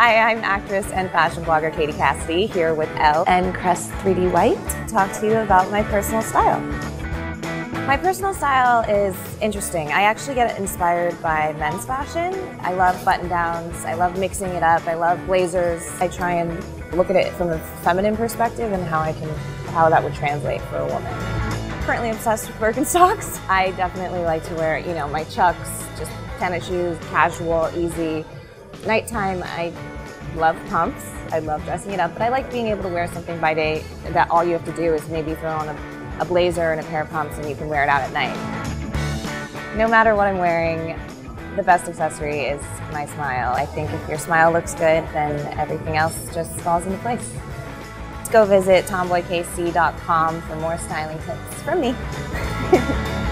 Hi, I'm actress and fashion blogger Katie Cassidy here with Elle and Crest 3D White to talk to you about my personal style. My personal style is interesting. I actually get inspired by men's fashion. I love button downs, I love mixing it up, I love blazers. I try and look at it from a feminine perspective and how I can how that would translate for a woman. Currently obsessed with Birkenstocks. I definitely like to wear, you know, my chucks, just tennis shoes, casual, easy. Nighttime, I love pumps. I love dressing it up, but I like being able to wear something by day that all you have to do is maybe throw on a, a blazer and a pair of pumps and you can wear it out at night. No matter what I'm wearing, the best accessory is my smile. I think if your smile looks good, then everything else just falls into place. Let's go visit tomboykc.com for more styling tips from me.